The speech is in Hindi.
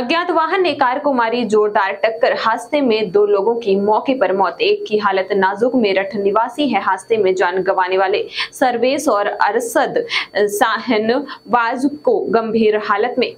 अज्ञात वाहन ने कार को मारी जोरदार टक्कर। हादसे में दो लोगों की मौके पर मौत। एक की हालत नाजुक मेरठ निवासी है। हादसे में जान गंवाने वाले सर्वेश और अरसद साहनवाज को गंभीर हालत में